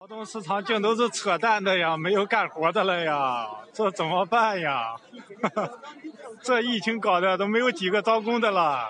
劳动市场净都是扯淡的呀，没有干活的了呀，这怎么办呀？这疫情搞的都没有几个招工的了。